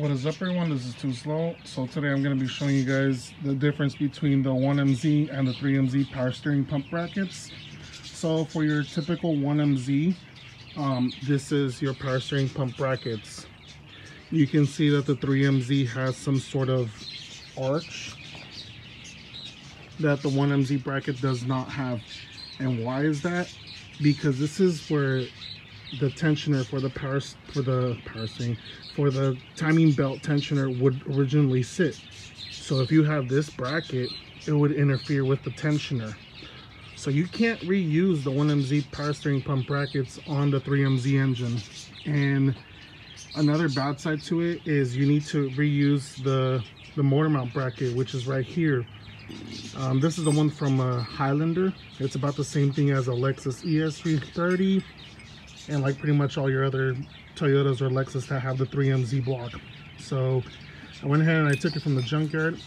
What is up everyone, this is Too Slow. So today I'm going to be showing you guys the difference between the 1MZ and the 3MZ power steering pump brackets. So for your typical 1MZ, um, this is your power steering pump brackets. You can see that the 3MZ has some sort of arch that the 1MZ bracket does not have. And why is that? Because this is where the tensioner for the power for the power steering for the timing belt tensioner would originally sit. So if you have this bracket, it would interfere with the tensioner. So you can't reuse the 1MZ power steering pump brackets on the 3MZ engine. And another bad side to it is you need to reuse the, the motor mount bracket, which is right here. Um, this is the one from a uh, Highlander. It's about the same thing as a Lexus ES330 and like pretty much all your other Toyotas or Lexus that have the 3MZ block. So I went ahead and I took it from the junkyard.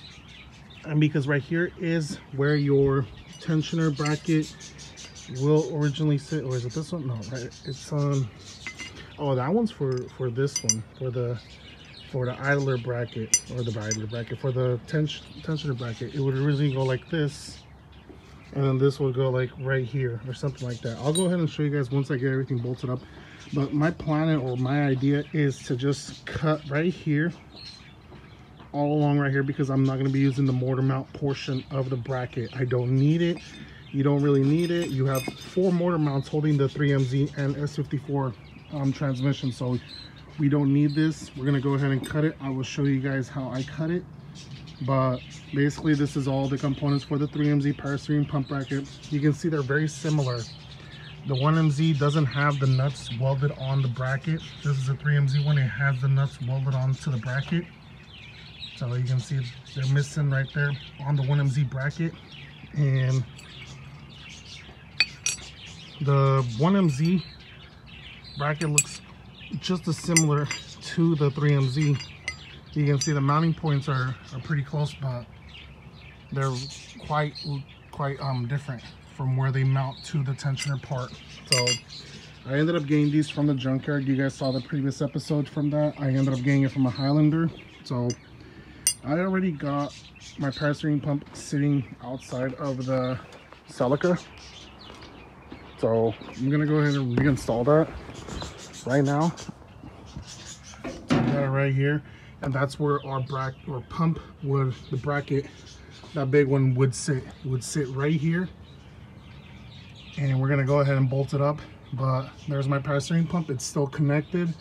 And because right here is where your tensioner bracket will originally sit or is it this one? No right it's um oh that one's for for this one for the for the idler bracket or the idler bracket for the tension tensioner bracket. It would originally go like this and then this will go like right here or something like that. I'll go ahead and show you guys once i get everything bolted up. But my plan or my idea is to just cut right here all along right here because i'm not going to be using the motor mount portion of the bracket. I don't need it. You don't really need it. You have four motor mounts holding the 3mz and s54 um, transmission. So we don't need this. We're going to go ahead and cut it. I will show you guys how i cut it but basically this is all the components for the 3MZ power steering pump bracket. You can see they're very similar. The 1MZ doesn't have the nuts welded on the bracket. This is a 3MZ one, it has the nuts welded onto the bracket. So you can see they're missing right there on the 1MZ bracket. And the 1MZ bracket looks just as similar to the 3MZ you can see the mounting points are, are pretty close but they're quite quite um different from where they mount to the tensioner part. So i ended up getting these from the junkyard. You guys saw the previous episode from that. I ended up getting it from a highlander. So i already got my power pump sitting outside of the celica. So i'm gonna go ahead and reinstall that right now. Got it right here and that's where our bracket or pump would the bracket that big one would sit it would sit right here. And we're gonna go ahead and bolt it up but there's my power steering pump. It's still connected.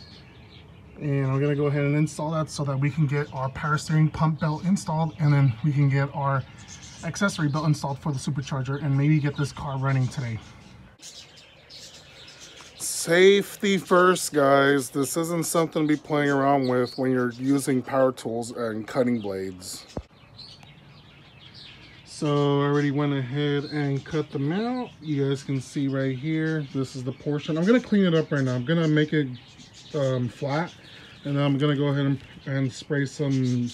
And I'm gonna go ahead and install that so that we can get our power steering pump belt installed and then we can get our accessory belt installed for the supercharger and maybe get this car running today Safety first, guys. This isn't something to be playing around with when you're using power tools and cutting blades. So I already went ahead and cut them out. You guys can see right here, this is the portion. I'm gonna clean it up right now. I'm gonna make it um, flat and I'm gonna go ahead and, and spray some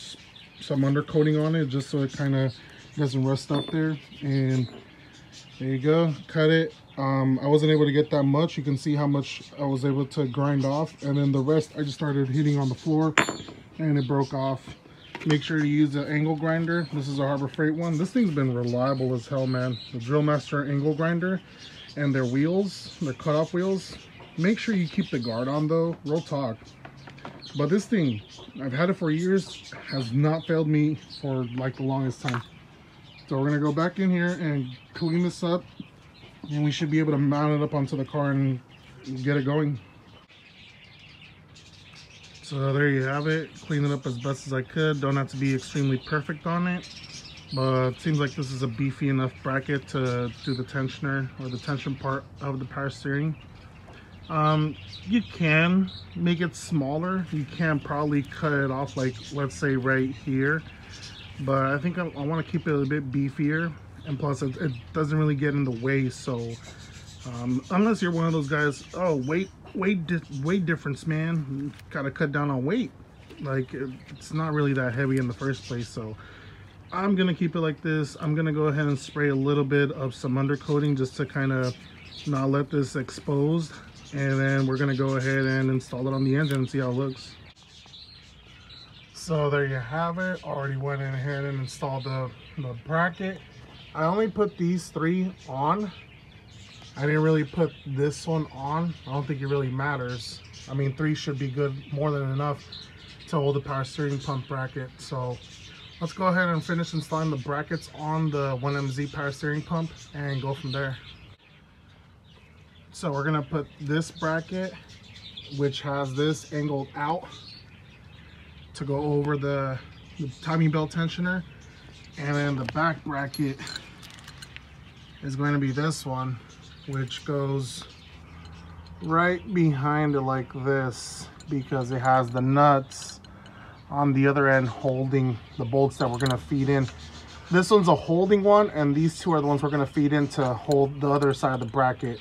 some undercoating on it just so it kind of doesn't rust up there. And there you go, cut it um, I wasn't able to get that much. You can see how much I was able to grind off. And then the rest, I just started hitting on the floor and it broke off. Make sure to use the angle grinder. This is a Harbor Freight one. This thing's been reliable as hell, man. The Drill Master angle grinder and their wheels, their cutoff wheels. Make sure you keep the guard on though, real talk. But this thing, I've had it for years, has not failed me for like the longest time. So we're gonna go back in here and clean this up and we should be able to mount it up onto the car and get it going. So there you have it. Clean it up as best as i could. Don't have to be extremely perfect on it. But it seems like this is a beefy enough bracket to do the tensioner or the tension part of the power steering. Um, you can make it smaller. You can probably cut it off like let's say right here. But i think i, I want to keep it a bit beefier and plus it, it doesn't really get in the way so um, unless you're one of those guys oh weight weight di weight difference man. Gotta cut down on weight. Like it, it's not really that heavy in the first place so I'm gonna keep it like this. I'm gonna go ahead and spray a little bit of some undercoating just to kind of not let this exposed and then we're gonna go ahead and install it on the engine and see how it looks. So there you have it. Already went in ahead and installed the, the bracket. I only put these three on. I didn't really put this one on. I don't think it really matters. I mean, three should be good, more than enough to hold the power steering pump bracket. So let's go ahead and finish installing the brackets on the 1MZ power steering pump and go from there. So we're gonna put this bracket, which has this angled out to go over the, the timing belt tensioner. And then the back bracket is going to be this one, which goes right behind it like this because it has the nuts on the other end holding the bolts that we're going to feed in. This one's a holding one and these two are the ones we're going to feed in to hold the other side of the bracket,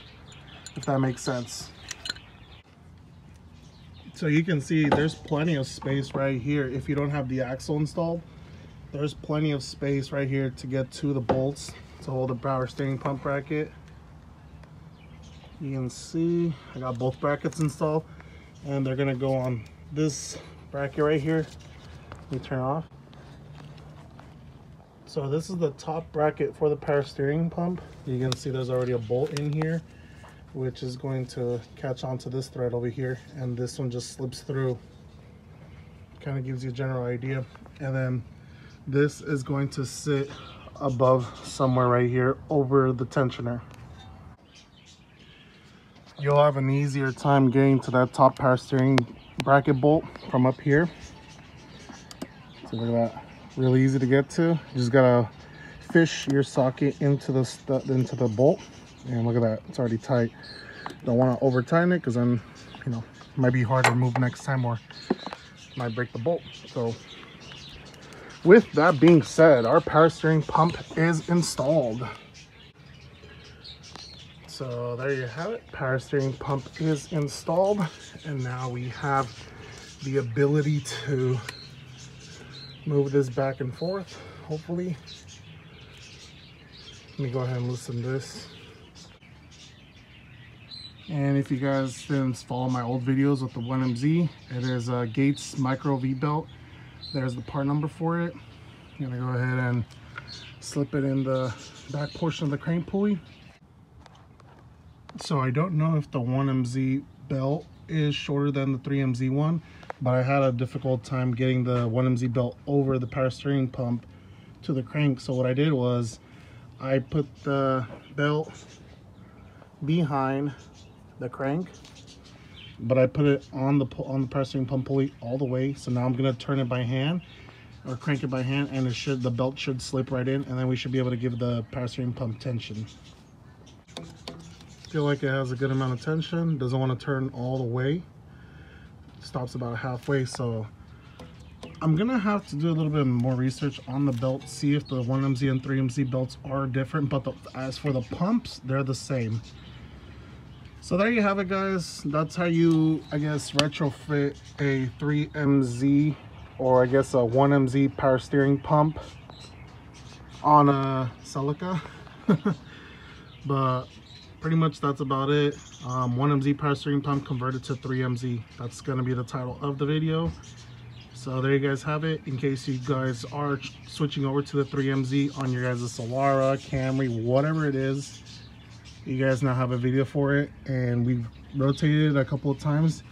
if that makes sense. So you can see there's plenty of space right here if you don't have the axle installed. There's plenty of space right here to get to the bolts to hold the power steering pump bracket. You can see I got both brackets installed and they're gonna go on this bracket right here. Let me turn off. So this is the top bracket for the power steering pump. You can see there's already a bolt in here, which is going to catch onto this thread over here. And this one just slips through. Kind of gives you a general idea. And then this is going to sit above somewhere right here over the tensioner. You'll have an easier time getting to that top power steering bracket bolt from up here. So look at that, really easy to get to. You just gotta fish your socket into the into the bolt, and look at that, it's already tight. Don't want to over tighten it because then, you know, it might be hard to remove next time or might break the bolt. So with that being said, our power steering pump is installed. So there you have it. Power steering pump is installed. And now we have the ability to move this back and forth, hopefully. Let me go ahead and loosen this. And if you guys didn't follow my old videos with the 1MZ, it is a Gates Micro V-Belt there's the part number for it. I'm gonna go ahead and slip it in the back portion of the crank pulley. So I don't know if the 1MZ belt is shorter than the 3MZ one, but I had a difficult time getting the 1MZ belt over the power steering pump to the crank. So what I did was I put the belt behind the crank but I put it on the on the pressing pump pulley all the way. So now I'm gonna turn it by hand or crank it by hand and it should the belt should slip right in and then we should be able to give the power pump tension. Feel like it has a good amount of tension, doesn't want to turn all the way. Stops about halfway, so I'm gonna have to do a little bit more research on the belt, see if the 1MZ and 3MZ belts are different, but the, as for the pumps, they're the same. So there you have it guys. That's how you, I guess, retrofit a 3MZ or I guess a 1MZ power steering pump on a Celica. but pretty much that's about it. Um, 1MZ power steering pump converted to 3MZ. That's going to be the title of the video. So there you guys have it. In case you guys are switching over to the 3MZ on your guys' Solara, Camry, whatever it is, you guys now have a video for it and we've rotated it a couple of times.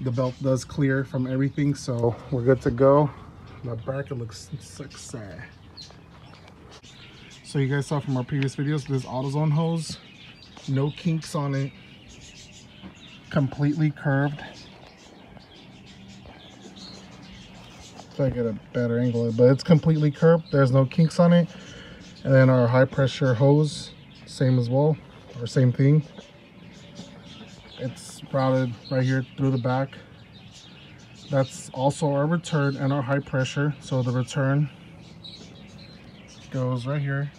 The belt does clear from everything so we're good to go. The bracket looks sexy so you guys saw from our previous videos this AutoZone hose no kinks on it completely curved. If I get a better angle but it's completely curved there's no kinks on it. And then our high pressure hose same as well or same thing. It's routed right here through the back. That's also our return and our high pressure. So the return goes right here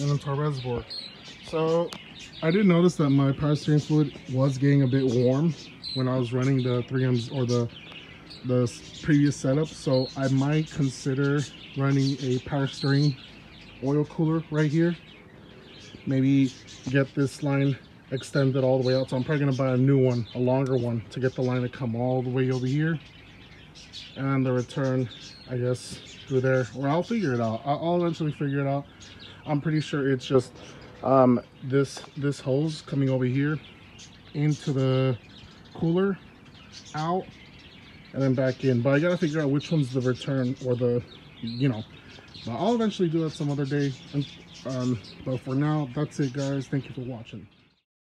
and into our reservoir. So I did notice that my power steering fluid was getting a bit warm when I was running the 3Ms or the the previous setup. So I might consider running a power steering oil cooler right here maybe get this line extended all the way out. So I'm probably gonna buy a new one, a longer one to get the line to come all the way over here. and the return I guess through there. Or I'll figure it out. I'll, eventually figure it out. I'm pretty sure it's just um, this this hose coming over here into the cooler out and then back in. But I gotta figure out which one's the return or the you know. But I'll eventually do that some other day. And um, but for now that's it guys. Thank you for watching